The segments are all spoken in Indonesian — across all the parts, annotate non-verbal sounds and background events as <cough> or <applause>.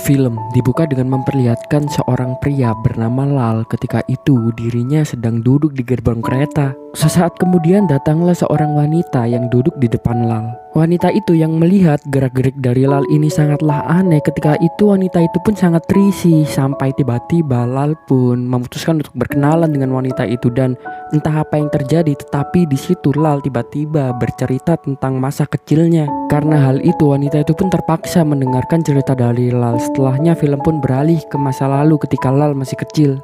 Film dibuka dengan memperlihatkan seorang pria bernama Lal ketika itu dirinya sedang duduk di gerbong kereta. Sesaat kemudian datanglah seorang wanita yang duduk di depan Lal. Wanita itu yang melihat gerak-gerik dari Lal ini sangatlah aneh ketika itu wanita itu pun sangat risih sampai tiba-tiba Lal pun memutuskan untuk berkenalan dengan wanita itu dan entah apa yang terjadi tetapi di situ Lal tiba-tiba bercerita tentang masa kecilnya. Karena hal itu wanita itu pun terpaksa mendengarkan cerita dari Lal. Setelahnya film pun beralih ke masa lalu ketika Lal masih kecil.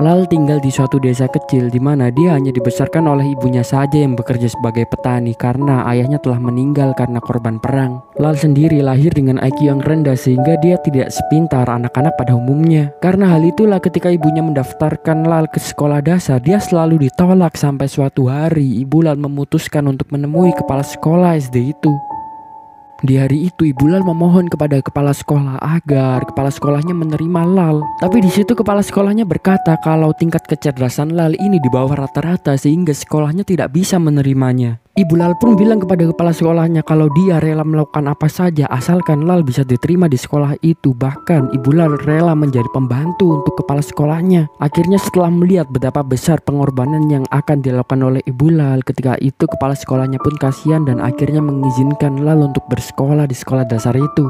Lal tinggal di suatu desa kecil di mana dia hanya dibesarkan oleh ibunya saja yang bekerja sebagai petani karena ayahnya telah meninggal karena korban perang. Lal sendiri lahir dengan IQ yang rendah sehingga dia tidak sepintar anak-anak pada umumnya. Karena hal itulah ketika ibunya mendaftarkan Lal ke sekolah dasar, dia selalu ditolak sampai suatu hari ibu Lal memutuskan untuk menemui kepala sekolah SD itu. Di hari itu Ibu Lal memohon kepada kepala sekolah agar kepala sekolahnya menerima Lal. Tapi di situ kepala sekolahnya berkata kalau tingkat kecerdasan Lal ini di bawah rata-rata sehingga sekolahnya tidak bisa menerimanya. Ibu Lal pun bilang kepada kepala sekolahnya kalau dia rela melakukan apa saja asalkan Lal bisa diterima di sekolah itu. Bahkan Ibu Lal rela menjadi pembantu untuk kepala sekolahnya. Akhirnya setelah melihat betapa besar pengorbanan yang akan dilakukan oleh Ibu Lal ketika itu kepala sekolahnya pun kasihan dan akhirnya mengizinkan Lal untuk bersekolah di sekolah dasar itu.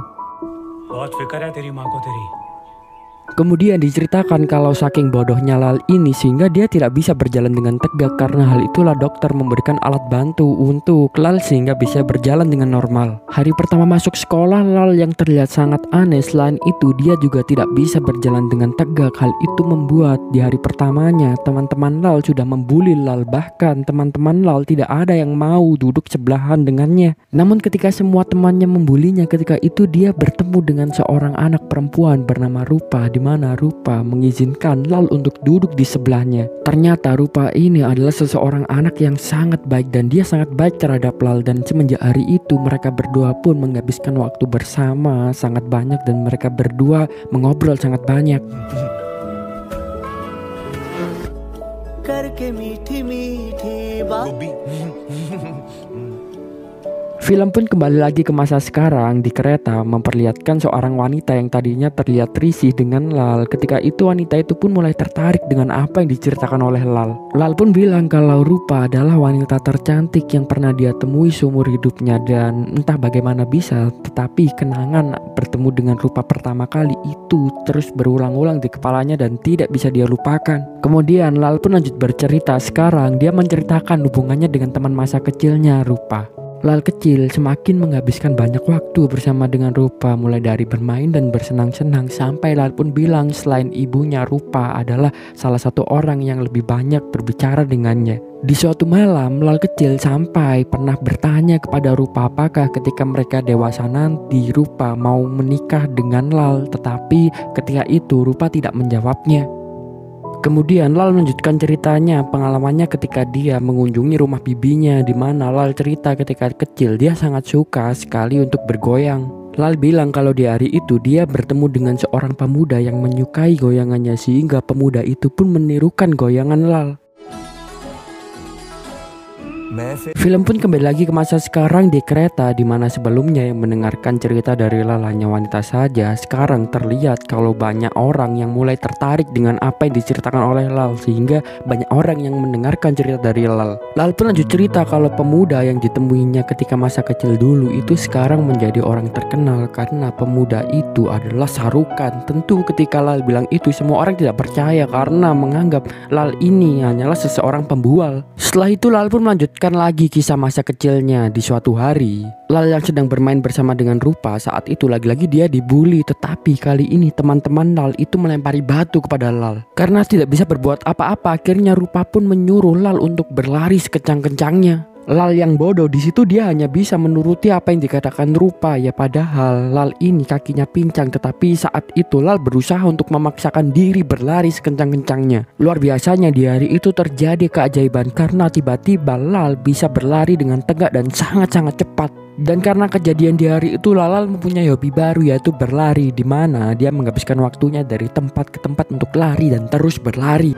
Kemudian diceritakan kalau saking bodohnya Lal ini sehingga dia tidak bisa berjalan dengan tegak karena hal itulah dokter memberikan alat bantu untuk Lal sehingga bisa berjalan dengan normal. Hari pertama masuk sekolah Lal yang terlihat sangat aneh selain itu dia juga tidak bisa berjalan dengan tegak. Hal itu membuat di hari pertamanya teman-teman Lal sudah membuli Lal bahkan teman-teman Lal tidak ada yang mau duduk sebelahan dengannya. Namun ketika semua temannya membulinya ketika itu dia bertemu dengan seorang anak perempuan bernama Rupa di di mana Rupa mengizinkan Lal untuk duduk di sebelahnya. Ternyata Rupa ini adalah seseorang anak yang sangat baik dan dia sangat baik terhadap Lal dan semenjak hari itu mereka berdua pun menghabiskan waktu bersama sangat banyak dan mereka berdua mengobrol sangat banyak. Karke mithi <laughs> Film pun kembali lagi ke masa sekarang di kereta memperlihatkan seorang wanita yang tadinya terlihat risih dengan Lal. Ketika itu wanita itu pun mulai tertarik dengan apa yang diceritakan oleh Lal. Lal pun bilang kalau Rupa adalah wanita tercantik yang pernah dia temui seumur hidupnya dan entah bagaimana bisa tetapi kenangan bertemu dengan Rupa pertama kali itu terus berulang-ulang di kepalanya dan tidak bisa dia lupakan. Kemudian Lal pun lanjut bercerita sekarang dia menceritakan hubungannya dengan teman masa kecilnya Rupa. Lal kecil semakin menghabiskan banyak waktu bersama dengan Rupa mulai dari bermain dan bersenang-senang sampai Lal pun bilang selain ibunya Rupa adalah salah satu orang yang lebih banyak berbicara dengannya. Di suatu malam Lal kecil sampai pernah bertanya kepada Rupa apakah ketika mereka dewasa nanti Rupa mau menikah dengan Lal tetapi ketika itu Rupa tidak menjawabnya. Kemudian Lal melanjutkan ceritanya pengalamannya ketika dia mengunjungi rumah bibinya di mana Lal cerita ketika kecil dia sangat suka sekali untuk bergoyang. Lal bilang kalau di hari itu dia bertemu dengan seorang pemuda yang menyukai goyangannya sehingga pemuda itu pun menirukan goyangan Lal. Film pun kembali lagi ke masa sekarang di kereta di mana sebelumnya yang mendengarkan cerita dari lalanya wanita saja sekarang terlihat kalau banyak orang yang mulai tertarik dengan apa yang diceritakan oleh Lal sehingga banyak orang yang mendengarkan cerita dari Lal. Lal pun lanjut cerita kalau pemuda yang ditemuinya ketika masa kecil dulu itu sekarang menjadi orang terkenal karena pemuda itu adalah Sarukan. Tentu ketika Lal bilang itu semua orang tidak percaya karena menganggap Lal ini hanyalah seseorang pembual. Setelah itu Lal pun lanjut melanjutkan lagi kisah masa kecilnya di suatu hari. Lal yang sedang bermain bersama dengan Rupa saat itu lagi-lagi dia dibully tetapi kali ini teman-teman Lal itu melempari batu kepada Lal. Karena tidak bisa berbuat apa-apa akhirnya Rupa pun menyuruh Lal untuk berlari sekecang-kencangnya. Lal yang bodoh di situ dia hanya bisa menuruti apa yang dikatakan Rupa ya padahal Lal ini kakinya pincang tetapi saat itu Lal berusaha untuk memaksakan diri berlari sekencang-kencangnya. Luar biasanya di hari itu terjadi keajaiban karena tiba-tiba Lal bisa berlari dengan tegak dan sangat-sangat cepat. Dan karena kejadian di hari itu Lal mempunyai hobi baru yaitu berlari di mana dia menghabiskan waktunya dari tempat ke tempat untuk lari dan terus berlari.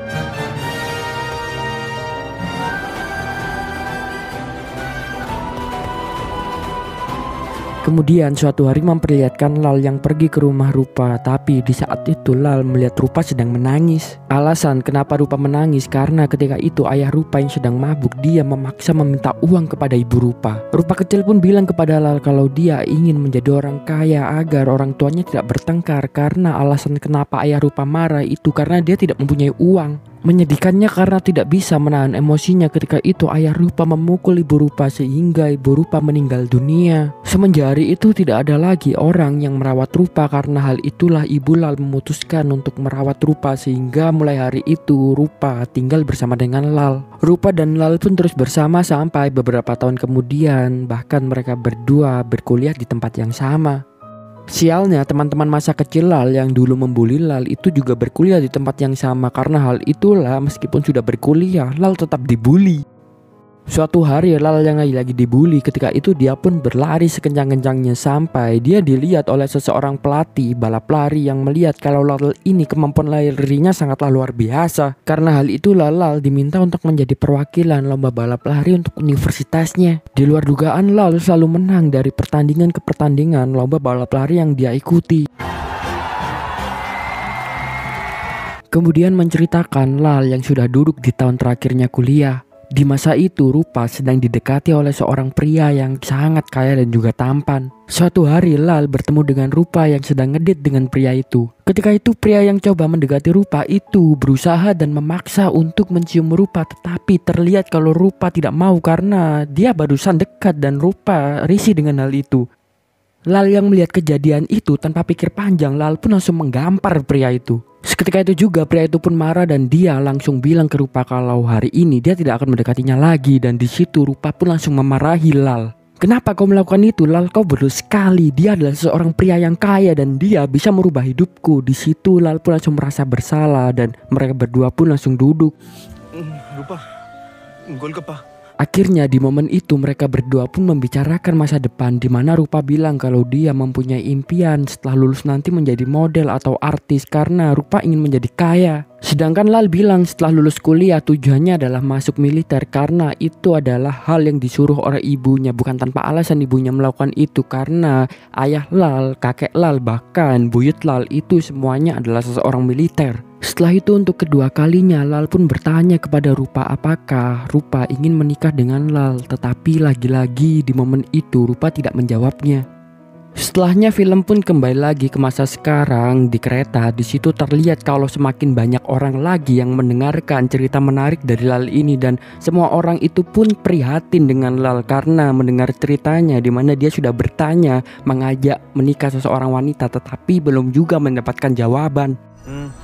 Kemudian suatu hari memperlihatkan Lal yang pergi ke rumah Rupa Tapi di saat itu Lal melihat Rupa sedang menangis. Alasan kenapa Rupa menangis karena ketika itu ayah Rupa yang sedang mabuk Dia memaksa meminta uang kepada ibu Rupa. Rupa kecil pun bilang kepada Lal kalau dia ingin menjadi orang kaya Agar orang tuanya tidak bertengkar Karena alasan kenapa ayah Rupa marah itu karena dia tidak mempunyai uang Menyedihkannya karena tidak bisa menahan emosinya ketika itu ayah Rupa memukul ibu Rupa sehingga ibu Rupa meninggal dunia. Semenjak hari itu tidak ada lagi orang yang merawat Rupa karena hal itulah ibu Lal memutuskan untuk merawat Rupa sehingga mulai hari itu Rupa tinggal bersama dengan Lal. Rupa dan Lal pun terus bersama sampai beberapa tahun kemudian bahkan mereka berdua berkuliah di tempat yang sama. Sialnya teman-teman masa kecil Lal yang dulu membuli Lal itu juga berkuliah di tempat yang sama karena hal itulah meskipun sudah berkuliah Lal tetap dibully. Suatu hari Lal yang lagi dibully ketika itu dia pun berlari sekencang-kencangnya sampai dia dilihat oleh seseorang pelatih balap lari yang melihat kalau Lal ini kemampuan larinya sangatlah luar biasa. Karena hal itu Lal diminta untuk menjadi perwakilan lomba balap lari untuk universitasnya. Di luar dugaan Lal selalu menang dari pertandingan ke pertandingan lomba balap lari yang dia ikuti. Kemudian menceritakan Lal yang sudah duduk di tahun terakhirnya kuliah. Di masa itu, Rupa sedang didekati oleh seorang pria yang sangat kaya dan juga tampan. Suatu hari, Lal bertemu dengan Rupa yang sedang ngedit dengan pria itu. Ketika itu, pria yang coba mendekati Rupa itu berusaha dan memaksa untuk mencium Rupa, tetapi terlihat kalau Rupa tidak mau karena dia barusan dekat dan Rupa risih dengan hal itu. Lal yang melihat kejadian itu tanpa pikir panjang, Lal pun langsung menggampar pria itu. Seketika itu juga pria itu pun marah dan dia langsung bilang ke Rupa kalau hari ini dia tidak akan mendekatinya lagi dan di situ Rupa pun langsung memarahi Lal. Kenapa kau melakukan itu? Lal kau berdosa sekali. Dia adalah seorang pria yang kaya dan dia bisa merubah hidupku. Di situ Lal pun langsung merasa bersalah dan mereka berdua pun langsung duduk. Hmm, Rupa, gol kepa. Akhirnya di momen itu mereka berdua pun membicarakan masa depan di mana Rupa bilang kalau dia mempunyai impian setelah lulus nanti menjadi model atau artis karena Rupa ingin menjadi kaya. Sedangkan Lal bilang setelah lulus kuliah tujuannya adalah masuk militer karena itu adalah hal yang disuruh oleh ibunya bukan tanpa alasan ibunya melakukan itu karena ayah Lal, kakek Lal bahkan buyut Lal itu semuanya adalah seseorang militer. Setelah itu untuk kedua kalinya Lal pun bertanya kepada Rupa apakah Rupa ingin menikah dengan Lal tetapi lagi-lagi di momen itu Rupa tidak menjawabnya. Setelahnya film pun kembali lagi ke masa sekarang di kereta. Di situ terlihat kalau semakin banyak orang lagi yang mendengarkan cerita menarik dari Lal ini dan semua orang itu pun prihatin dengan Lal karena mendengar ceritanya di mana dia sudah bertanya mengajak menikah seseorang wanita tetapi belum juga mendapatkan jawaban. तो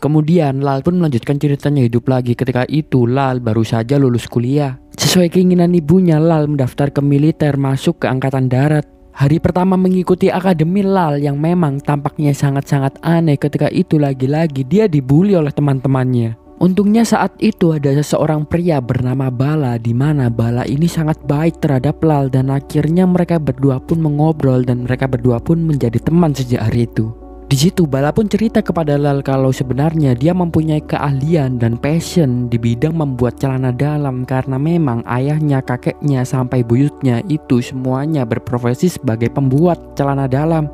Kemudian Lal pun melanjutkan ceritanya hidup lagi ketika itu Lal baru saja lulus kuliah. Sesuai keinginan ibunya Lal mendaftar ke militer masuk ke angkatan darat. Hari pertama mengikuti akademi Lal yang memang tampaknya sangat-sangat aneh ketika itu lagi-lagi dia dibully oleh teman-temannya. Untungnya saat itu ada seseorang pria bernama Bala di mana Bala ini sangat baik terhadap Lal dan akhirnya mereka berdua pun mengobrol dan mereka berdua pun menjadi teman sejak hari itu. Di situ Bala pun cerita kepada Lal kalau sebenarnya dia mempunyai keahlian dan passion di bidang membuat celana dalam karena memang ayahnya, kakeknya sampai buyutnya itu semuanya berprofesi sebagai pembuat celana dalam.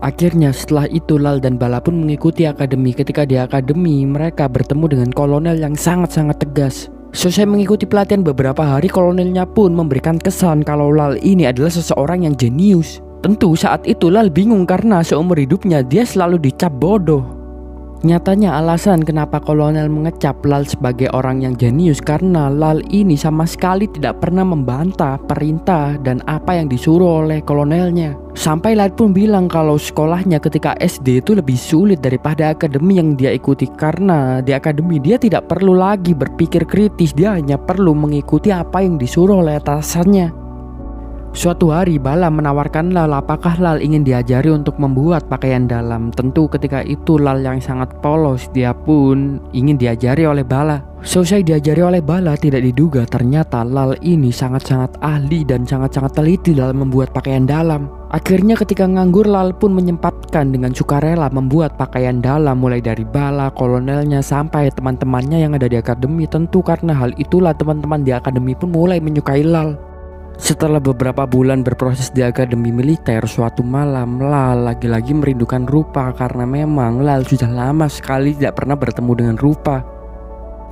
Akhirnya setelah itu Lal dan Bala pun mengikuti akademi. Ketika di akademi mereka bertemu dengan kolonel yang sangat-sangat tegas. Selesai mengikuti pelatihan beberapa hari kolonelnya pun memberikan kesan kalau Lal ini adalah seseorang yang jenius. Tentu saat itu Lal bingung karena seumur hidupnya dia selalu dicap bodoh. Nyatanya alasan kenapa kolonel mengecap Lal sebagai orang yang jenius karena Lal ini sama sekali tidak pernah membantah perintah dan apa yang disuruh oleh kolonelnya. Sampai Lal pun bilang kalau sekolahnya ketika SD itu lebih sulit daripada akademi yang dia ikuti karena di akademi dia tidak perlu lagi berpikir kritis, dia hanya perlu mengikuti apa yang disuruh oleh atasannya. Suatu hari Bala menawarkan Lal apakah Lal ingin diajari untuk membuat pakaian dalam. Tentu ketika itu Lal yang sangat polos dia pun ingin diajari oleh Bala. Selesai diajari oleh Bala tidak diduga ternyata Lal ini sangat-sangat ahli dan sangat-sangat teliti dalam membuat pakaian dalam. Akhirnya ketika nganggur Lal pun menyempatkan dengan sukarela membuat pakaian dalam mulai dari Bala, kolonelnya sampai teman-temannya yang ada di akademi. Tentu karena hal itulah teman-teman di akademi pun mulai menyukai Lal. Setelah beberapa bulan berproses di akademi militer, suatu malam Lal lagi-lagi merindukan Rupa karena memang Lal sudah lama sekali tidak pernah bertemu dengan Rupa.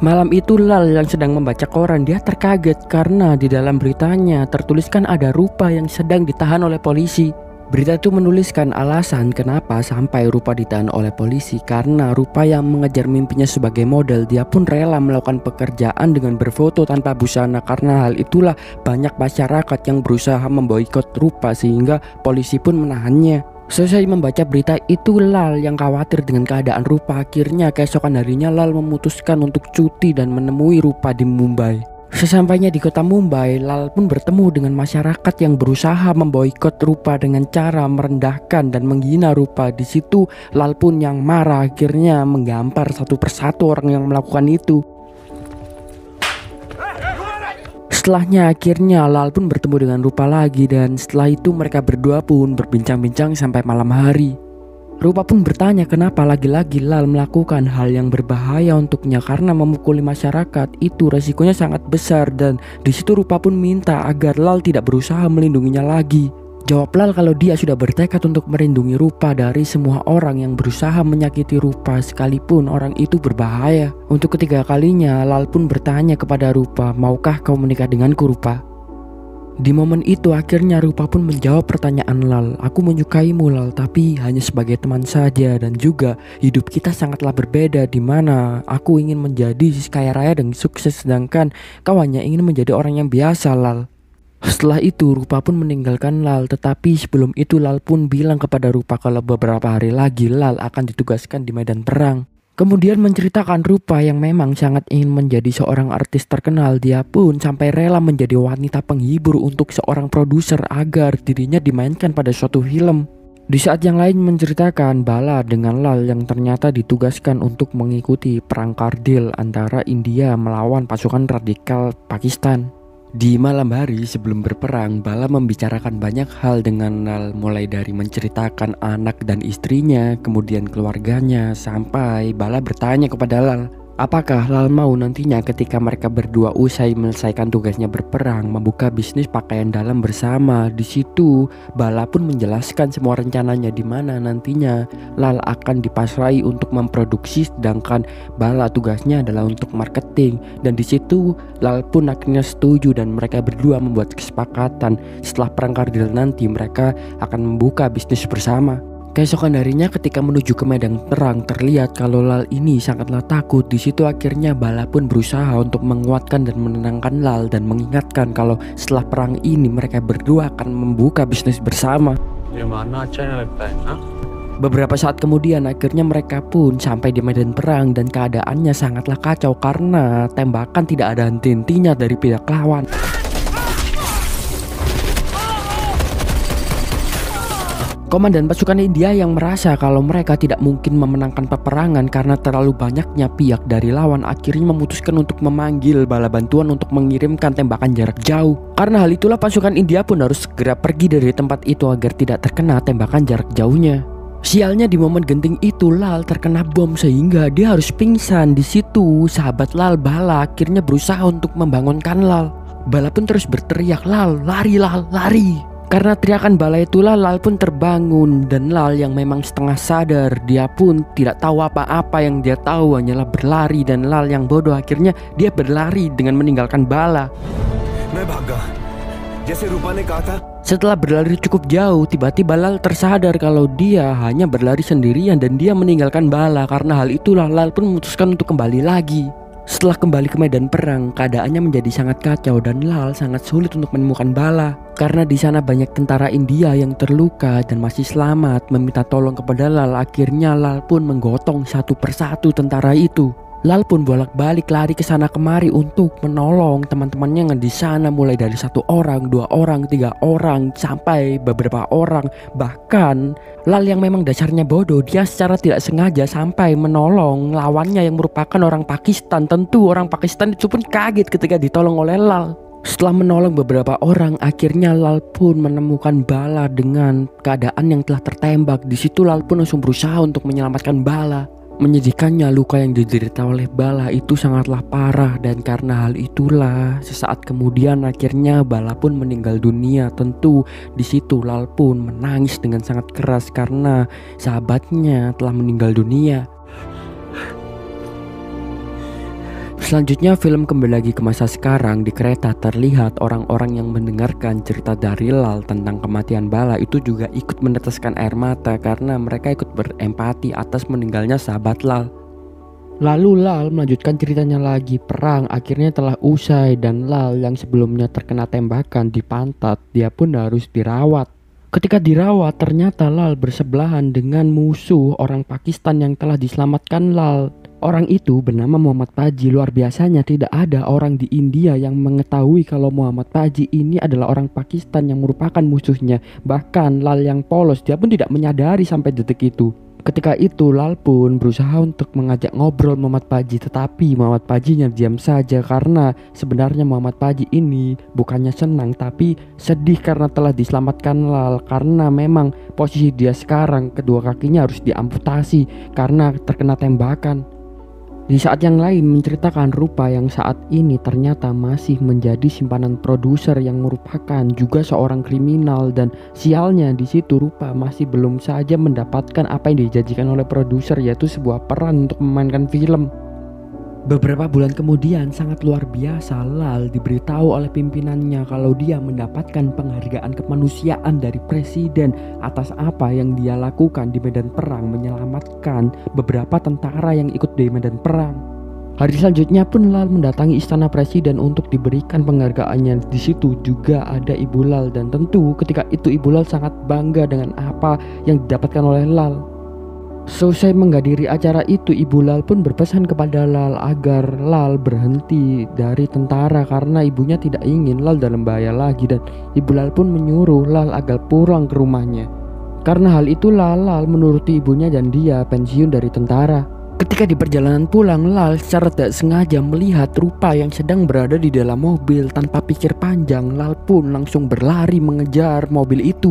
Malam itu Lal yang sedang membaca koran dia terkaget karena di dalam beritanya tertuliskan ada Rupa yang sedang ditahan oleh polisi. Berita itu menuliskan alasan kenapa sampai Rupa ditahan oleh polisi karena Rupa yang mengejar mimpinya sebagai model dia pun rela melakukan pekerjaan dengan berfoto tanpa busana karena hal itulah banyak masyarakat yang berusaha memboikot Rupa sehingga polisi pun menahannya. Selesai membaca berita itu Lal yang khawatir dengan keadaan Rupa akhirnya keesokan harinya Lal memutuskan untuk cuti dan menemui Rupa di Mumbai. Sesampainya di kota Mumbai, Lal pun bertemu dengan masyarakat yang berusaha memboikot Rupa dengan cara merendahkan dan menghina Rupa. Di situ Lal pun yang marah akhirnya menggampar satu persatu orang yang melakukan itu. Setelahnya akhirnya Lal pun bertemu dengan Rupa lagi dan setelah itu mereka berdua pun berbincang-bincang sampai malam hari. Rupa pun bertanya kenapa lagi-lagi Lal melakukan hal yang berbahaya untuknya karena memukuli masyarakat itu resikonya sangat besar dan di situ Rupa pun minta agar Lal tidak berusaha melindunginya lagi. Jawab Lal kalau dia sudah bertekad untuk melindungi Rupa dari semua orang yang berusaha menyakiti Rupa sekalipun orang itu berbahaya. Untuk ketiga kalinya Lal pun bertanya kepada Rupa, maukah kau menikah denganku Rupa? Di momen itu akhirnya Rupa pun menjawab pertanyaan Lal Aku menyukaimu Lal tapi hanya sebagai teman saja Dan juga hidup kita sangatlah berbeda di mana aku ingin menjadi kaya raya dan sukses Sedangkan kau hanya ingin menjadi orang yang biasa Lal. Setelah itu Rupa pun meninggalkan Lal Tetapi sebelum itu Lal pun bilang kepada Rupa Kalau beberapa hari lagi Lal akan ditugaskan di medan perang Kemudian menceritakan Rupa yang memang sangat ingin menjadi seorang artis terkenal Dia pun sampai rela menjadi wanita penghibur untuk seorang produser agar dirinya dimainkan pada suatu film di saat yang lain menceritakan Bala dengan Lal yang ternyata ditugaskan untuk mengikuti perang Kardil antara India melawan pasukan radikal Pakistan. Di malam hari sebelum berperang, Bala membicarakan banyak hal dengan Lal mulai dari menceritakan anak dan istrinya, kemudian keluarganya, sampai Bala bertanya kepada Lal, Apakah Lal mau nantinya ketika mereka berdua usai menyelesaikan tugasnya berperang membuka bisnis pakaian dalam bersama? Di situ Bala pun menjelaskan semua rencananya di mana nantinya Lal akan dipasrai untuk memproduksi sedangkan Bala tugasnya adalah untuk marketing dan di situ Lal pun akhirnya setuju dan mereka berdua membuat kesepakatan setelah perang Kardil nanti mereka akan membuka bisnis bersama. Keesokan harinya ketika menuju ke medan perang terlihat kalau Lal ini sangatlah takut. Di situ akhirnya Bala pun berusaha untuk menguatkan dan menenangkan Lal dan mengingatkan kalau setelah perang ini mereka berdua akan membuka bisnis bersama. Beberapa saat kemudian akhirnya mereka pun sampai di medan perang dan keadaannya sangatlah kacau karena tembakan tidak ada henti-hentinya dari pihak lawan. Komandan pasukan India yang merasa kalau mereka tidak mungkin memenangkan peperangan karena terlalu banyaknya pihak dari lawan akhirnya memutuskan untuk memanggil bala bantuan untuk mengirimkan tembakan jarak jauh. Karena hal itulah pasukan India pun harus segera pergi dari tempat itu agar tidak terkena tembakan jarak jauhnya. Sialnya di momen genting itu Lal terkena bom sehingga dia harus pingsan di situ. Sahabat Lal Bala akhirnya berusaha untuk membangunkan Lal. Bala pun terus berteriak Lal, lari Lal, lari. Karena teriakan bala itulah Lal pun terbangun dan Lal yang memang setengah sadar dia pun tidak tahu apa-apa yang dia tahu hanyalah berlari dan Lal yang bodoh akhirnya dia berlari dengan meninggalkan bala. Setelah berlari cukup jauh, tiba-tiba Lal tersadar kalau dia hanya berlari sendirian dan dia meninggalkan bala. Karena hal itulah Lal pun memutuskan untuk kembali lagi. Setelah kembali ke medan perang, keadaannya menjadi sangat kacau dan Lal sangat sulit untuk menemukan Bala karena di sana banyak tentara India yang terluka dan masih selamat meminta tolong kepada Lal. Akhirnya Lal pun menggotong satu persatu tentara itu. Lal pun bolak-balik lari ke sana kemari untuk menolong teman-temannya yang di sana mulai dari satu orang, dua orang, tiga orang sampai beberapa orang. Bahkan Lal yang memang dasarnya bodoh, dia secara tidak sengaja sampai menolong lawannya yang merupakan orang Pakistan. Tentu orang Pakistan itu pun kaget ketika ditolong oleh Lal. Setelah menolong beberapa orang, akhirnya Lal pun menemukan Bala dengan keadaan yang telah tertembak. Di situ Lal pun langsung berusaha untuk menyelamatkan Bala. Menyedihkannya luka yang diderita oleh Bala itu sangatlah parah dan karena hal itulah sesaat kemudian akhirnya Bala pun meninggal dunia. Tentu di situ Lal pun menangis dengan sangat keras karena sahabatnya telah meninggal dunia. Selanjutnya film kembali lagi ke masa sekarang di kereta terlihat orang-orang yang mendengarkan cerita dari Lal tentang kematian Bala itu juga ikut meneteskan air mata karena mereka ikut berempati atas meninggalnya sahabat Lal. Lalu Lal melanjutkan ceritanya lagi perang akhirnya telah usai dan Lal yang sebelumnya terkena tembakan di pantat dia pun harus dirawat. Ketika dirawat ternyata Lal bersebelahan dengan musuh orang Pakistan yang telah diselamatkan Lal Orang itu bernama Muhammad Paji. Luar biasanya tidak ada orang di India yang mengetahui kalau Muhammad Paji ini adalah orang Pakistan yang merupakan musuhnya. Bahkan Lal yang polos dia pun tidak menyadari sampai detik itu. Ketika itu Lal pun berusaha untuk mengajak ngobrol Muhammad Paji tetapi Muhammad Pajinya diam saja karena sebenarnya Muhammad Paji ini bukannya senang tapi sedih karena telah diselamatkan Lal karena memang posisi dia sekarang kedua kakinya harus diamputasi karena terkena tembakan. Di saat yang lain menceritakan rupa yang saat ini ternyata masih menjadi simpanan produser yang merupakan juga seorang kriminal dan sialnya di situ rupa masih belum saja mendapatkan apa yang dijanjikan oleh produser yaitu sebuah peran untuk memainkan film. Beberapa bulan kemudian sangat luar biasa Lal diberitahu oleh pimpinannya kalau dia mendapatkan penghargaan kemanusiaan dari presiden atas apa yang dia lakukan di medan perang menyelamatkan beberapa tentara yang ikut di medan perang. Hari selanjutnya pun Lal mendatangi istana presiden untuk diberikan penghargaannya. Di situ juga ada Ibu Lal dan tentu ketika itu Ibu Lal sangat bangga dengan apa yang didapatkan oleh Lal. Selesai menghadiri acara itu, Ibu Lal pun berpesan kepada Lal agar Lal berhenti dari tentara karena ibunya tidak ingin Lal dalam bahaya lagi dan Ibu Lal pun menyuruh Lal agar pulang ke rumahnya. Karena hal itu Lal, Lal menuruti ibunya dan dia pensiun dari tentara. Ketika di perjalanan pulang, Lal secara tidak sengaja melihat rupa yang sedang berada di dalam mobil tanpa pikir panjang. Lal pun langsung berlari mengejar mobil itu.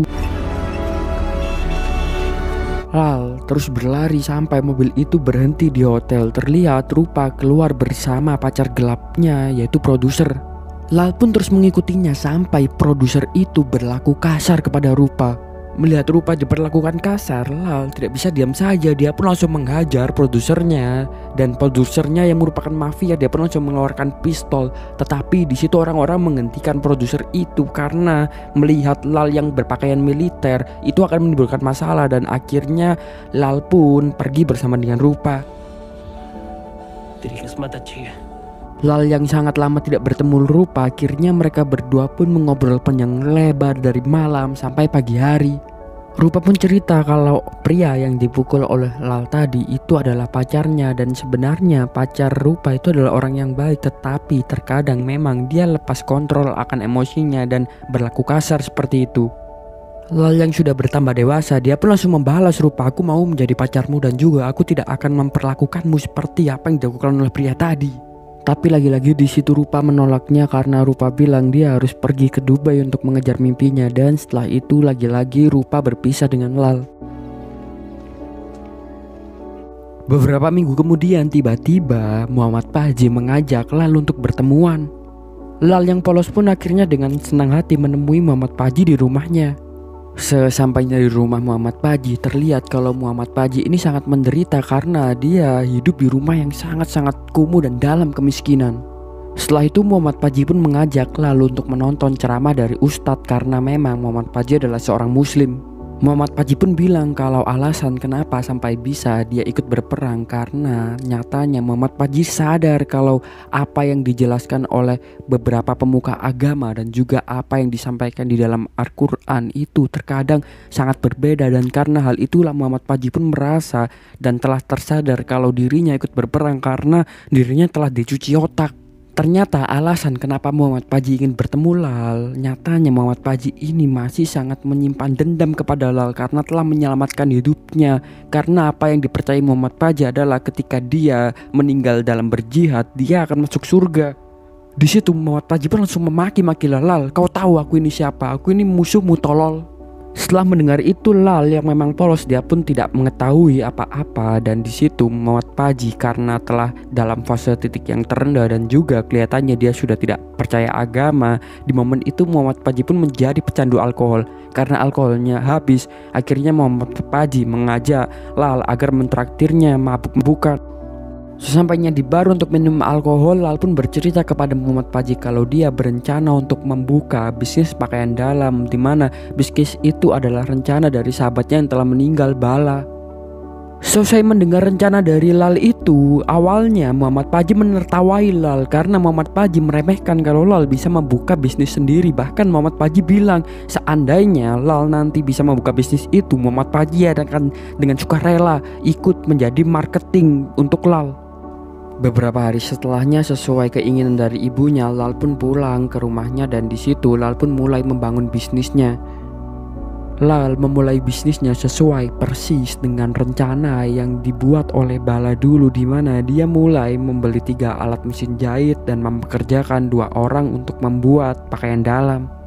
Lal terus berlari sampai mobil itu berhenti di hotel. Terlihat Rupa keluar bersama pacar gelapnya yaitu produser. Lal pun terus mengikutinya sampai produser itu berlaku kasar kepada Rupa. Melihat Rupa diperlakukan kasar, Lal tidak bisa diam saja. Dia pun langsung menghajar produsernya dan produsernya yang merupakan mafia. Dia pun langsung mengeluarkan pistol. Tetapi di situ orang-orang menghentikan produser itu karena melihat Lal yang berpakaian militer itu akan menimbulkan masalah dan akhirnya Lal pun pergi bersama dengan Rupa. Lal yang sangat lama tidak bertemu Rupa akhirnya mereka berdua pun mengobrol panjang lebar dari malam sampai pagi hari. Rupa pun cerita kalau pria yang dipukul oleh Lal tadi itu adalah pacarnya dan sebenarnya pacar Rupa itu adalah orang yang baik tetapi terkadang memang dia lepas kontrol akan emosinya dan berlaku kasar seperti itu. Lal yang sudah bertambah dewasa dia pun langsung membalas Rupa aku mau menjadi pacarmu dan juga aku tidak akan memperlakukanmu seperti apa yang dilakukan oleh pria tadi. Tapi lagi-lagi di situ Rupa menolaknya karena Rupa bilang dia harus pergi ke Dubai untuk mengejar mimpinya dan setelah itu lagi-lagi Rupa berpisah dengan Lal. Beberapa minggu kemudian tiba-tiba Muhammad Paji mengajak Lal untuk bertemuan. Lal yang polos pun akhirnya dengan senang hati menemui Muhammad Paji di rumahnya. Sesampainya di rumah Muhammad Paji terlihat kalau Muhammad Paji ini sangat menderita karena dia hidup di rumah yang sangat-sangat kumuh dan dalam kemiskinan. Setelah itu Muhammad Paji pun mengajak lalu untuk menonton ceramah dari Ustadz karena memang Muhammad Paji adalah seorang muslim. Muhammad Paji pun bilang kalau alasan kenapa sampai bisa dia ikut berperang karena nyatanya Muhammad Paji sadar kalau apa yang dijelaskan oleh beberapa pemuka agama dan juga apa yang disampaikan di dalam Al-Quran itu terkadang sangat berbeda dan karena hal itulah Muhammad Paji pun merasa dan telah tersadar kalau dirinya ikut berperang karena dirinya telah dicuci otak Ternyata alasan kenapa Muhammad Paji ingin bertemu Lal Nyatanya Muhammad Paji ini masih sangat menyimpan dendam kepada Lal Karena telah menyelamatkan hidupnya. Karena apa yang dipercayai Muhammad Paji adalah ketika dia meninggal dalam berjihad Dia akan masuk surga. Di situ Muhammad Paji pun langsung memaki-maki Lal. Kau tahu aku ini siapa? Aku ini musuhmu tolol Setelah mendengar itu Lal yang memang polos dia pun tidak mengetahui apa-apa dan di situ Muhammad Paji karena telah dalam fase titik yang terendah dan juga kelihatannya dia sudah tidak percaya agama. Di momen itu Muhammad Paji pun menjadi pecandu alkohol. Karena alkoholnya habis akhirnya Muhammad Paji mengajak Lal agar mentraktirnya mabuk bukan Sesampainya di bar untuk minum alkohol, Lal pun bercerita kepada Muhammad Paji kalau dia berencana untuk membuka bisnis pakaian dalam di mana bisnis itu adalah rencana dari sahabatnya yang telah meninggal Bala. Selesai mendengar rencana dari Lal itu, awalnya Muhammad Paji menertawai Lal karena Muhammad Paji meremehkan kalau Lal bisa membuka bisnis sendiri. Bahkan Muhammad Paji bilang seandainya Lal nanti bisa membuka bisnis itu, Muhammad Paji akan dengan sukarela ikut menjadi marketing untuk Lal. Beberapa hari setelahnya sesuai keinginan dari ibunya, Lal pun pulang ke rumahnya dan di situ Lal pun mulai membangun bisnisnya. Lal memulai bisnisnya sesuai persis dengan rencana yang dibuat oleh Bala dulu di mana dia mulai membeli tiga alat mesin jahit dan mempekerjakan dua orang untuk membuat pakaian dalam.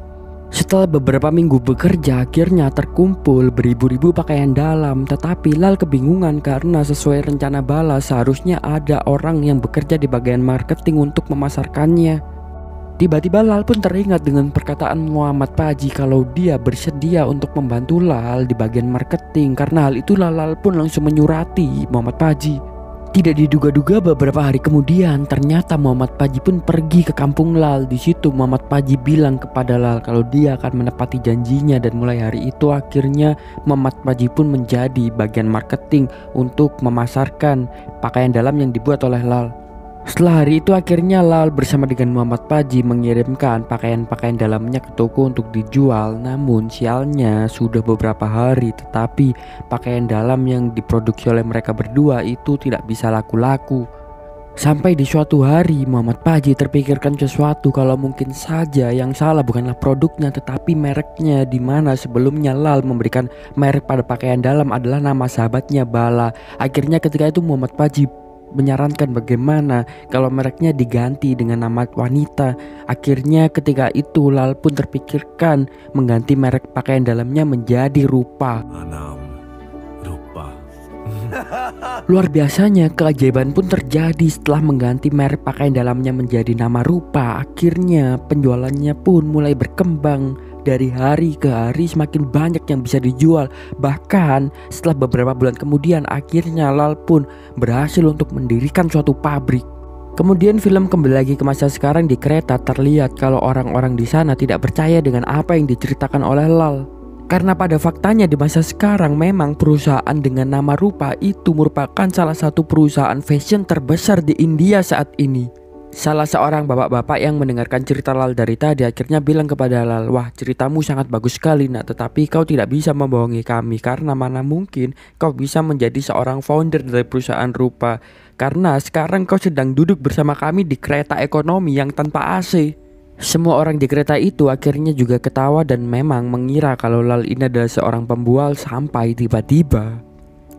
Setelah beberapa minggu bekerja, akhirnya terkumpul beribu-ribu pakaian dalam. Tetapi Lal kebingungan karena sesuai rencana Bala seharusnya ada orang yang bekerja di bagian marketing untuk memasarkannya. Tiba-tiba Lal pun teringat dengan perkataan Muhammad Paji kalau dia bersedia untuk membantu Lal di bagian marketing karena hal itu Lal pun langsung menyurati Muhammad Paji. Tidak diduga-duga beberapa hari kemudian ternyata Muhammad Paji pun pergi ke kampung Lal. Di situ Muhammad Paji bilang kepada Lal kalau dia akan menepati janjinya dan mulai hari itu akhirnya Muhammad Paji pun menjadi bagian marketing untuk memasarkan pakaian dalam yang dibuat oleh Lal. Setelah hari itu akhirnya Lal bersama dengan Muhammad Paji mengirimkan pakaian-pakaian dalamnya ke toko untuk dijual Namun sialnya sudah beberapa hari tetapi pakaian dalam yang diproduksi oleh mereka berdua itu tidak bisa laku-laku Sampai di suatu hari Muhammad Paji terpikirkan sesuatu kalau mungkin saja yang salah bukanlah produknya tetapi mereknya di mana sebelumnya Lal memberikan merek pada pakaian dalam adalah nama sahabatnya Bala. Akhirnya ketika itu Muhammad Paji menyarankan bagaimana kalau mereknya diganti dengan nama wanita. Akhirnya ketika itu Lal pun terpikirkan mengganti merek pakaian dalamnya menjadi rupa. Anam Rupa. <laughs> Luar biasanya keajaiban pun terjadi setelah mengganti merek pakaian dalamnya menjadi nama rupa. Akhirnya penjualannya pun mulai berkembang dari hari ke hari semakin banyak yang bisa dijual. Bahkan setelah beberapa bulan kemudian akhirnya Lal pun berhasil untuk mendirikan suatu pabrik. Kemudian film kembali lagi ke masa sekarang di kereta terlihat kalau orang-orang di sana tidak percaya dengan apa yang diceritakan oleh Lal. Karena pada faktanya di masa sekarang memang perusahaan dengan nama rupa itu merupakan salah satu perusahaan fashion terbesar di India saat ini. Salah seorang bapak-bapak yang mendengarkan cerita Lal dari tadi akhirnya bilang kepada Lal, "Wah, ceritamu sangat bagus sekali, Nak, tetapi kau tidak bisa membohongi kami karena mana mungkin kau bisa menjadi seorang founder dari perusahaan rupa karena sekarang kau sedang duduk bersama kami di kereta ekonomi yang tanpa AC." Semua orang di kereta itu akhirnya juga ketawa dan memang mengira kalau Lal ini adalah seorang pembual sampai tiba-tiba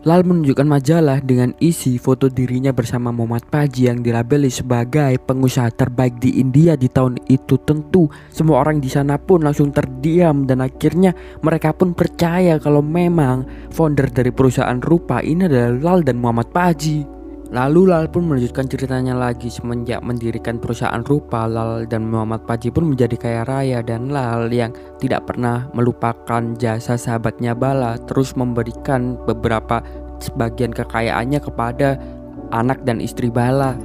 Lal menunjukkan majalah dengan isi foto dirinya bersama Muhammad Paji yang dilabeli sebagai pengusaha terbaik di India di tahun itu. Tentu semua orang di sana pun langsung terdiam dan akhirnya mereka pun percaya kalau memang founder dari perusahaan rupa ini adalah Lal dan Muhammad Paji. Lalu Lal pun melanjutkan ceritanya lagi semenjak mendirikan perusahaan rupa Lal dan Muhammad Paji pun menjadi kaya raya dan Lal yang tidak pernah melupakan jasa sahabatnya Bala terus memberikan beberapa sebagian kekayaannya kepada anak dan istri Bala.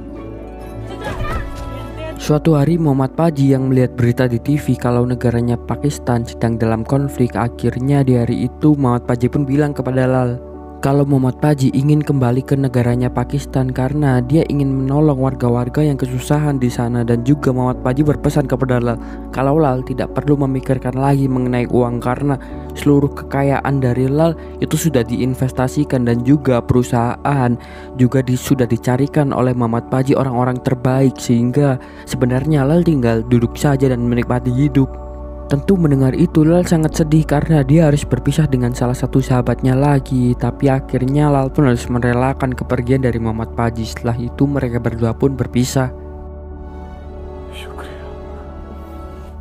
Suatu hari Muhammad Paji yang melihat berita di TV kalau negaranya Pakistan sedang dalam konflik akhirnya di hari itu Muhammad Paji pun bilang kepada Lal kalau Muhammad Paji ingin kembali ke negaranya Pakistan karena dia ingin menolong warga-warga yang kesusahan di sana dan juga Muhammad Paji berpesan kepada Lal kalau Lal tidak perlu memikirkan lagi mengenai uang karena seluruh kekayaan dari Lal itu sudah diinvestasikan dan juga perusahaan juga di, sudah dicarikan oleh Muhammad Paji orang-orang terbaik sehingga sebenarnya Lal tinggal duduk saja dan menikmati hidup. Tentu mendengar itu Lal sangat sedih karena dia harus berpisah dengan salah satu sahabatnya lagi Tapi akhirnya Lal pun harus merelakan kepergian dari Muhammad Paji Setelah itu mereka berdua pun berpisah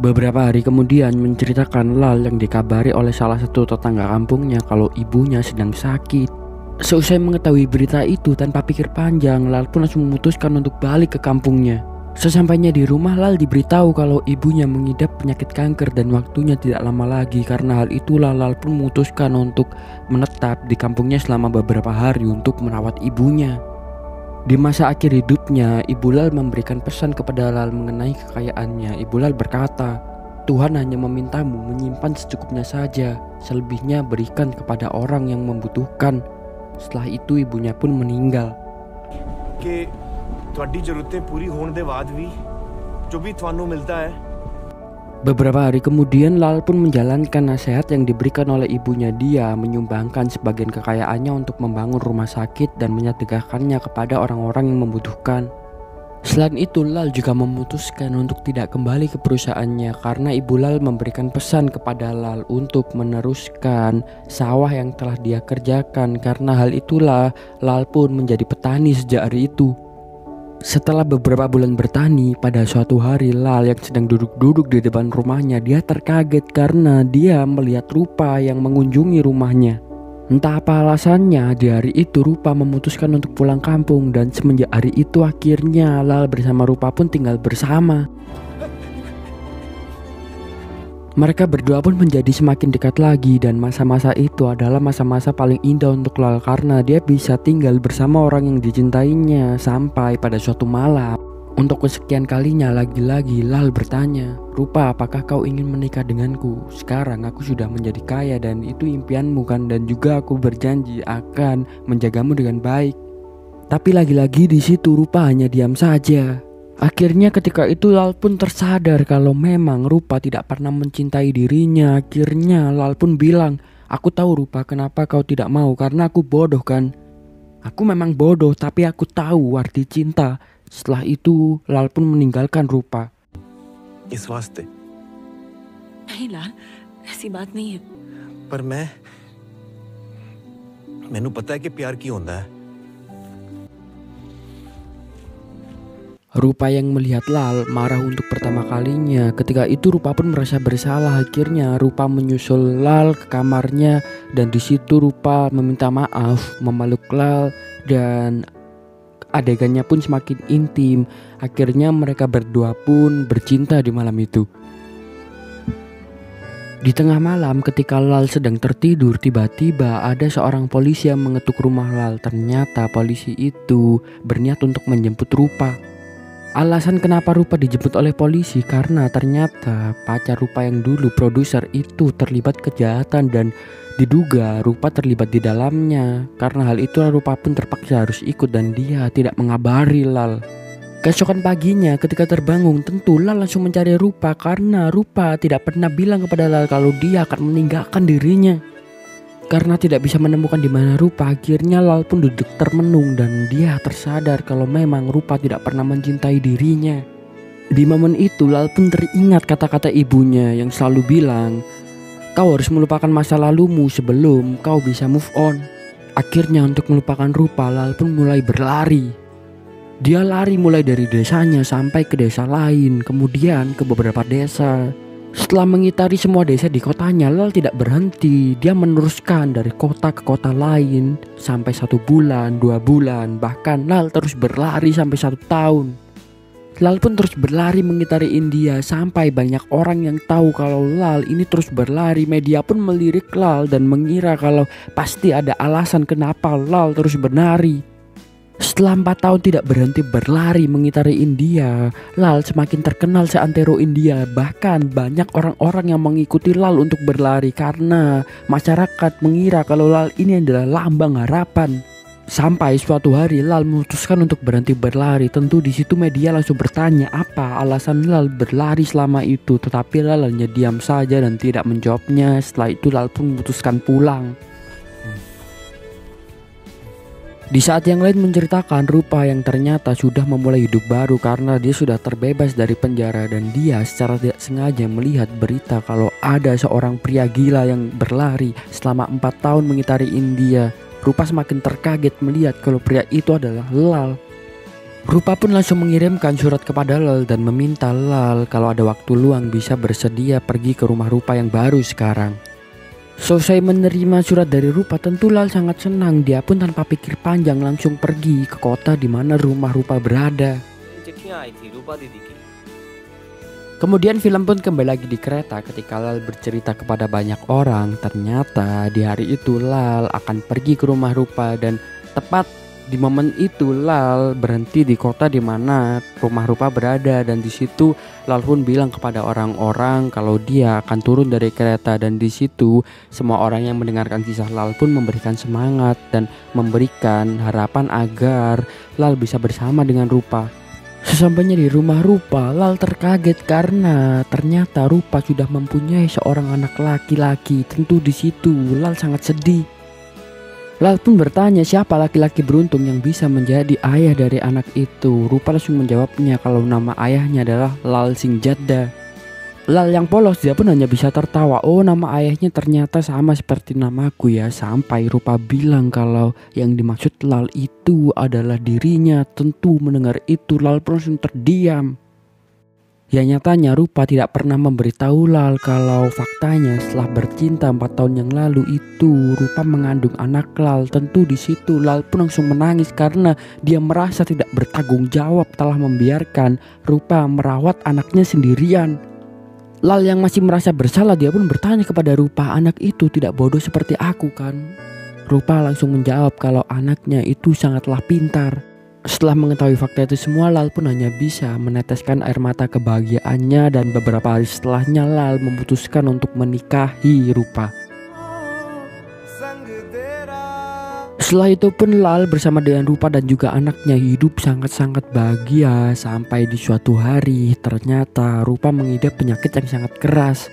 Beberapa hari kemudian menceritakan Lal yang dikabari oleh salah satu tetangga kampungnya kalau ibunya sedang sakit. Seusai mengetahui berita itu tanpa pikir panjang, Lal pun langsung memutuskan untuk balik ke kampungnya. Sesampainya di rumah, Lal diberitahu kalau ibunya mengidap penyakit kanker dan waktunya tidak lama lagi. Karena hal itulah Lal pun memutuskan untuk menetap di kampungnya selama beberapa hari untuk merawat ibunya. Di masa akhir hidupnya, Ibu Lal memberikan pesan kepada Lal mengenai kekayaannya. Ibu Lal berkata, Tuhan hanya memintamu menyimpan secukupnya saja, selebihnya berikan kepada orang yang membutuhkan. Setelah itu ibunya pun meninggal. ਕਿ ਤੁਹਾਡੀ ਜ਼ਰੂਰਤਾਂ ਪੂਰੀ ਹੋਣ ਦੇ ਬਾਅਦ ਵੀ ਜੋ ਵੀ ਤੁਹਾਨੂੰ ਮਿਲਦਾ ਹੈ Beberapa hari kemudian Lal pun menjalankan nasihat yang diberikan oleh ibunya dia menyumbangkan sebagian kekayaannya untuk membangun rumah sakit dan menyedekahkannya kepada orang-orang yang membutuhkan. Selain itu Lal juga memutuskan untuk tidak kembali ke perusahaannya karena ibu Lal memberikan pesan kepada Lal untuk meneruskan sawah yang telah dia kerjakan karena hal itulah Lal pun menjadi petani sejak hari itu. Setelah beberapa bulan bertani, pada suatu hari Lal yang sedang duduk-duduk di depan rumahnya, dia terkaget karena dia melihat Rupa yang mengunjungi rumahnya. Entah apa alasannya, di hari itu Rupa memutuskan untuk pulang kampung dan semenjak hari itu akhirnya Lal bersama Rupa pun tinggal bersama. Mereka berdua pun menjadi semakin dekat lagi dan masa-masa itu adalah masa-masa paling indah untuk Lal karena dia bisa tinggal bersama orang yang dicintainya sampai pada suatu malam. Untuk kesekian kalinya lagi-lagi Lal bertanya, Rupa apakah kau ingin menikah denganku? Sekarang aku sudah menjadi kaya dan itu impianmu kan dan juga aku berjanji akan menjagamu dengan baik. Tapi lagi-lagi di situ Rupa hanya diam saja. Akhirnya ketika itu Lal pun tersadar kalau memang Rupa tidak pernah mencintai dirinya. Akhirnya Lal pun bilang, "Aku tahu Rupa kenapa kau tidak mau karena aku bodoh kan? Aku memang bodoh tapi aku tahu arti cinta." Setelah itu Lal pun meninggalkan Rupa. Iswaste. Hey नहीं लाल ऐसी बात नहीं है पर मैं मैनू ki Rupa yang melihat Lal marah untuk pertama kalinya. Ketika itu Rupa pun merasa bersalah. Akhirnya Rupa menyusul Lal ke kamarnya dan di situ Rupa meminta maaf, memeluk Lal dan adegannya pun semakin intim. Akhirnya mereka berdua pun bercinta di malam itu. Di tengah malam ketika Lal sedang tertidur tiba-tiba ada seorang polisi yang mengetuk rumah Lal Ternyata polisi itu berniat untuk menjemput Rupa Alasan kenapa Rupa dijemput oleh polisi karena ternyata pacar Rupa yang dulu produser itu terlibat kejahatan dan diduga Rupa terlibat di dalamnya. Karena hal itu Rupa pun terpaksa harus ikut dan dia tidak mengabari Lal. Keesokan paginya ketika terbangun tentu Lal langsung mencari Rupa karena Rupa tidak pernah bilang kepada Lal kalau dia akan meninggalkan dirinya. Karena tidak bisa menemukan di mana Rupa, akhirnya Lal pun duduk termenung dan dia tersadar kalau memang Rupa tidak pernah mencintai dirinya. Di momen itu Lal pun teringat kata-kata ibunya yang selalu bilang, "Kau harus melupakan masa lalumu sebelum kau bisa move on." Akhirnya untuk melupakan Rupa, Lal pun mulai berlari. Dia lari mulai dari desanya sampai ke desa lain, kemudian ke beberapa desa. Setelah mengitari semua desa di kotanya, Lal tidak berhenti. Dia meneruskan dari kota ke kota lain sampai satu bulan, dua bulan, bahkan Lal terus berlari sampai satu tahun. Lal pun terus berlari mengitari India sampai banyak orang yang tahu kalau Lal ini terus berlari. Media pun melirik Lal dan mengira kalau pasti ada alasan kenapa Lal terus berlari. Setelah empat tahun tidak berhenti berlari mengitari India, Lal semakin terkenal seantero India. Bahkan banyak orang-orang yang mengikuti Lal untuk berlari karena masyarakat mengira kalau Lal ini adalah lambang harapan. Sampai suatu hari Lal memutuskan untuk berhenti berlari. Tentu di situ media langsung bertanya apa alasan Lal berlari selama itu. Tetapi Lal hanya diam saja dan tidak menjawabnya. Setelah itu Lal pun memutuskan pulang. Di saat yang lain menceritakan Rupa yang ternyata sudah memulai hidup baru karena dia sudah terbebas dari penjara dan dia secara tidak sengaja melihat berita kalau ada seorang pria gila yang berlari selama empat tahun mengitari India. Rupa semakin terkaget melihat kalau pria itu adalah Lal. Rupa pun langsung mengirimkan surat kepada Lal dan meminta Lal kalau ada waktu luang bisa bersedia pergi ke rumah Rupa yang baru sekarang. Selesai menerima surat dari Rupa tentu Lal sangat senang. Dia pun tanpa pikir panjang langsung pergi ke kota di mana rumah Rupa berada. Kemudian film pun kembali lagi di kereta ketika Lal bercerita kepada banyak orang. Ternyata di hari itu Lal akan pergi ke rumah Rupa dan tepat di momen itu Lal berhenti di kota di mana rumah Rupa berada dan di situ Lal pun bilang kepada orang-orang kalau dia akan turun dari kereta dan di situ semua orang yang mendengarkan kisah Lal pun memberikan semangat dan memberikan harapan agar Lal bisa bersama dengan Rupa. Sesampainya di rumah Rupa, Lal terkaget karena ternyata Rupa sudah mempunyai seorang anak laki-laki. Tentu di situ Lal sangat sedih. Lal pun bertanya siapa laki-laki beruntung yang bisa menjadi ayah dari anak itu. Rupa langsung menjawabnya kalau nama ayahnya adalah Lal Sing Jadda. Lal yang polos dia pun hanya bisa tertawa. Oh nama ayahnya ternyata sama seperti namaku ya. Sampai Rupa bilang kalau yang dimaksud Lal itu adalah dirinya. Tentu mendengar itu Lal pun langsung terdiam. Ya nyatanya Rupa tidak pernah memberitahu Lal kalau faktanya setelah bercinta 4 tahun yang lalu itu Rupa mengandung anak Lal. Tentu di situ Lal pun langsung menangis karena dia merasa tidak bertanggung jawab telah membiarkan Rupa merawat anaknya sendirian. Lal yang masih merasa bersalah dia pun bertanya kepada Rupa anak itu tidak bodoh seperti aku kan. Rupa langsung menjawab kalau anaknya itu sangatlah pintar. Setelah mengetahui fakta itu semua, Lal pun hanya bisa meneteskan air mata kebahagiaannya dan beberapa hari setelahnya Lal memutuskan untuk menikahi Rupa. Setelah itu pun Lal bersama dengan Rupa dan juga anaknya hidup sangat-sangat bahagia sampai di suatu hari ternyata Rupa mengidap penyakit yang sangat keras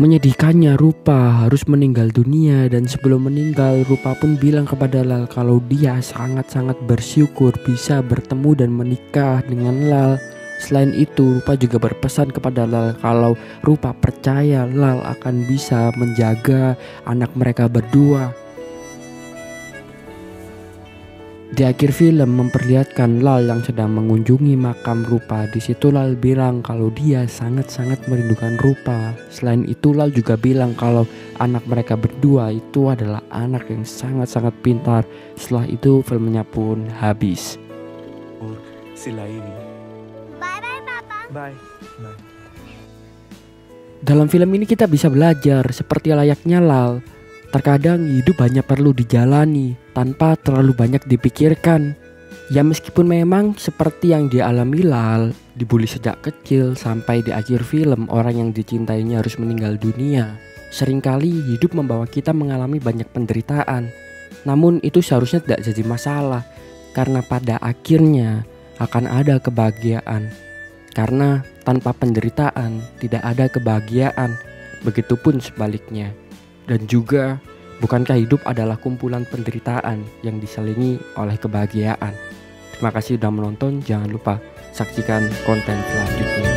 Menyedihkannya Rupa harus meninggal dunia dan sebelum meninggal Rupa pun bilang kepada Lal kalau dia sangat-sangat bersyukur bisa bertemu dan menikah dengan Lal. Selain itu Rupa juga berpesan kepada Lal kalau Rupa percaya Lal akan bisa menjaga anak mereka berdua. Di akhir film memperlihatkan Lal yang sedang mengunjungi makam Rupa. Di situ Lal bilang kalau dia sangat-sangat merindukan Rupa. Selain itu Lal juga bilang kalau anak mereka berdua itu adalah anak yang sangat-sangat pintar. Setelah itu filmnya pun habis. Oh, Sila ini. Bye bye papa. Bye. Bye. Dalam film ini kita bisa belajar seperti layaknya Lal Terkadang hidup hanya perlu dijalani tanpa terlalu banyak dipikirkan. Ya meskipun memang seperti yang dialami Lal, dibully sejak kecil sampai di akhir film orang yang dicintainya harus meninggal dunia. Seringkali hidup membawa kita mengalami banyak penderitaan. Namun itu seharusnya tidak jadi masalah karena pada akhirnya akan ada kebahagiaan. Karena tanpa penderitaan tidak ada kebahagiaan. Begitupun sebaliknya. Dan juga bukankah hidup adalah kumpulan penderitaan yang diselingi oleh kebahagiaan. Terima kasih sudah menonton. Jangan lupa saksikan konten selanjutnya.